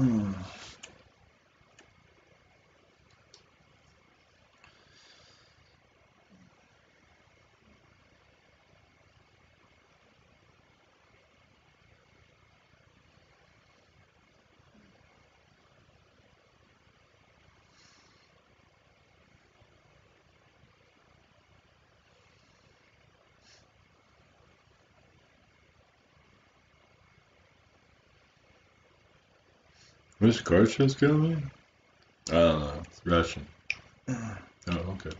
Hmm. Which coming? I don't know. It's Russian. Oh, okay.